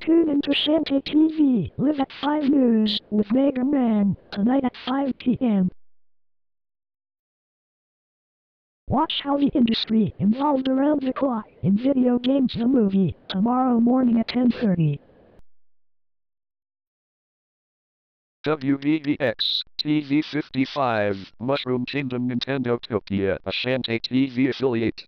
Tune into Shantae TV, live at 5 News, with Mega Man, tonight at 5 p.m. Watch how the industry evolved around the clock in video games the movie, tomorrow morning at 10.30. WBBX, TV 55, Mushroom Kingdom Nintendotopia, a TV affiliate.